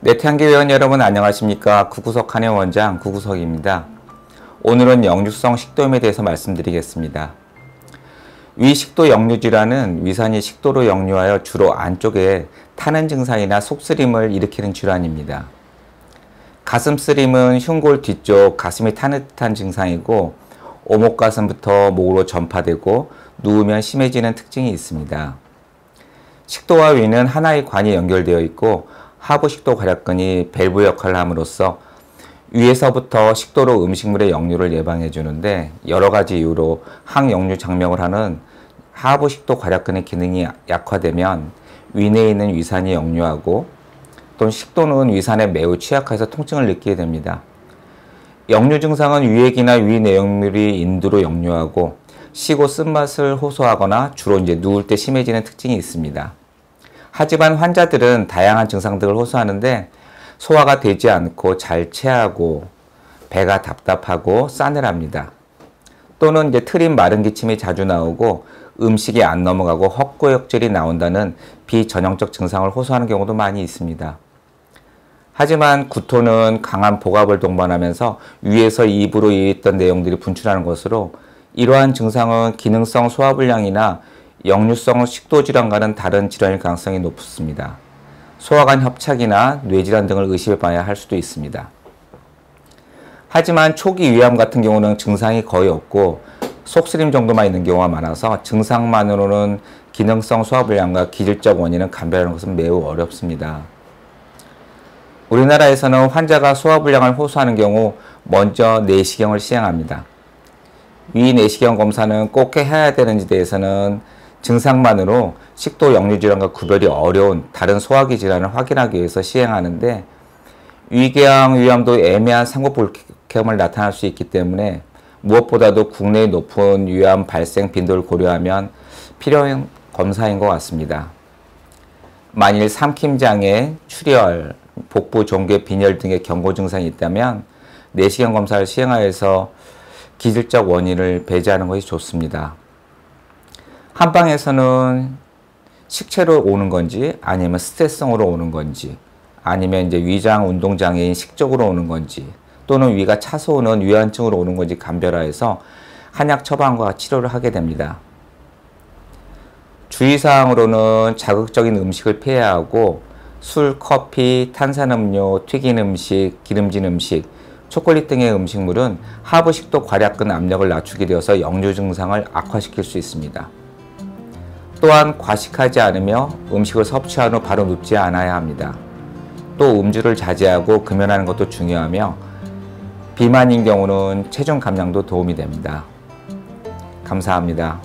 내태한계 회원 여러분 안녕하십니까 구구석 한의 원장 구구석입니다. 오늘은 역류성 식도염에 대해서 말씀드리겠습니다. 위식도 역류 질환은 위산이 식도로 역류하여 주로 안쪽에 타는 증상이나 속쓰림을 일으키는 질환입니다. 가슴 쓰림은 흉골 뒤쪽 가슴이 타는 듯한 증상이고 오목가슴부터 목으로 전파되고 누우면 심해지는 특징이 있습니다. 식도와 위는 하나의 관이 연결되어 있고 하부식도 괄약근이 밸브 역할을 함으로써 위에서부터 식도로 음식물의 역류를 예방해 주는데 여러 가지 이유로 항역류 장명을 하는 하부식도 괄약근의 기능이 약화되면 위 내에 있는 위산이 역류하고 또는 식도는 위산에 매우 취약해서 통증을 느끼게 됩니다. 역류 증상은 위액이나 위 내용물이 인두로 역류하고 시고 쓴맛을 호소하거나 주로 이제 누울 때 심해지는 특징이 있습니다. 하지만 환자들은 다양한 증상들을 호소하는데 소화가 되지 않고 잘 체하고 배가 답답하고 싸늘합니다. 또는 이제 트림 마른 기침이 자주 나오고 음식이 안 넘어가고 헛구역질이 나온다는 비전형적 증상을 호소하는 경우도 많이 있습니다. 하지만 구토는 강한 복압을 동반하면서 위에서 입으로 이했던 내용들이 분출하는 것으로 이러한 증상은 기능성 소화불량이나 역류성 식도질환과는 다른 질환일 가능성이 높습니다. 소화관 협착이나 뇌질환 등을 의심해 봐야 할 수도 있습니다. 하지만 초기 위암 같은 경우는 증상이 거의 없고 속쓰림 정도만 있는 경우가 많아서 증상만으로는 기능성 소화불량과 기질적 원인을 감별하는 것은 매우 어렵습니다. 우리나라에서는 환자가 소화불량을 호소하는 경우 먼저 내시경을 시행합니다. 위 내시경 검사는 꼭 해야 되는지 대해서는 증상만으로 식도 역류 질환과 구별이 어려운 다른 소화기 질환을 확인하기 위해서 시행하는데 위궤양 위암도 애매한 상고불쾌감을 나타날 수 있기 때문에 무엇보다도 국내의 높은 위암 발생 빈도를 고려하면 필요한 검사인 것 같습니다. 만일 삼킴장애, 출혈, 복부 종괴 빈혈 등의 경고 증상이 있다면 내시경 검사를 시행하여서 기질적 원인을 배제하는 것이 좋습니다. 한방에서는 식체로 오는 건지 아니면 스트레스성으로 오는 건지 아니면 이제 위장 운동 장애인 식적으로 오는 건지 또는 위가 차서 오는 위안증으로 오는 건지 감별하여서 한약 처방과 치료를 하게 됩니다. 주의사항으로는 자극적인 음식을 피해야 하고 술, 커피, 탄산음료, 튀긴 음식, 기름진 음식, 초콜릿 등의 음식물은 하부식도 괄약근 압력을 낮추게 되어서 역류 증상을 악화시킬 수 있습니다. 또한 과식하지 않으며 음식을 섭취한 후 바로 눕지 않아야 합니다. 또 음주를 자제하고 금연하는 것도 중요하며 비만인 경우는 체중 감량도 도움이 됩니다. 감사합니다.